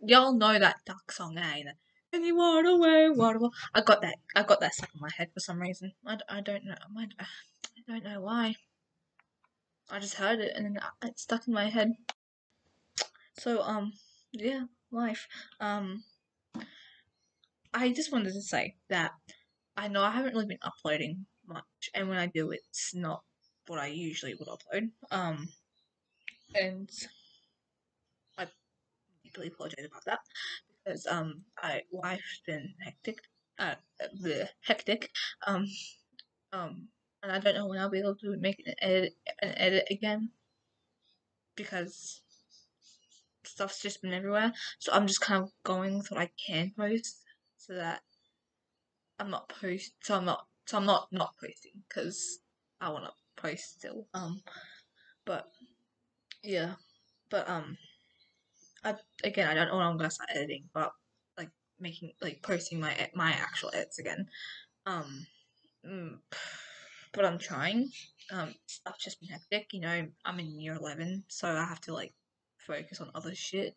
y'all know that duck song, eh? And you water away, water away. I got that. I got that stuck in my head for some reason. I, I don't know. I, I don't know why. I just heard it and then it stuck in my head. So um, yeah, life. Um, I just wanted to say that I know I haven't really been uploading much, and when I do, it's not what I usually would upload. Um, and deeply apologize about that because um, I life's been hectic, uh, the hectic, um, um, and I don't know when I'll be able to make an edit, an edit again because stuff's just been everywhere. So I'm just kind of going with what I can post so that I'm not post. So I'm not. So I'm not not posting because I want to post still. Um, but yeah, but um, I again I don't know when I'm gonna start editing, but like making like posting my my actual edits again. Um, mm, but I'm trying. Um, stuff's just been hectic. You know, I'm in year eleven, so I have to like focus on other shit.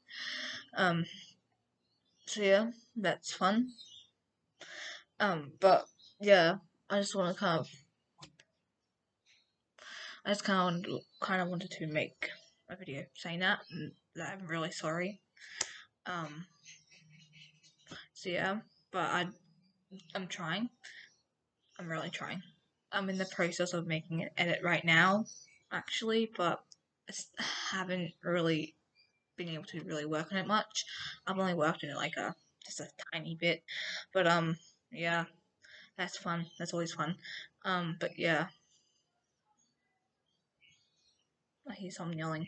Um, so yeah, that's fun. Um, but yeah, I just want to kind of, I just kind of kind of wanted to make a video saying that, that I'm really sorry. Um, so yeah, but I, I'm trying. I'm really trying. I'm in the process of making an edit right now, actually, but I haven't really been able to really work on it much. I've only worked on it like a just a tiny bit, but um, yeah, that's fun. That's always fun. Um, but yeah, I hear someone yelling.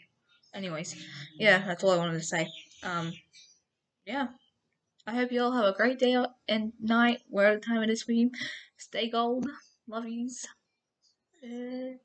Anyways, yeah, that's all I wanted to say. Um, yeah. I hope you all have a great day and night, whatever time it is for you. Stay gold. Love yous. Uh,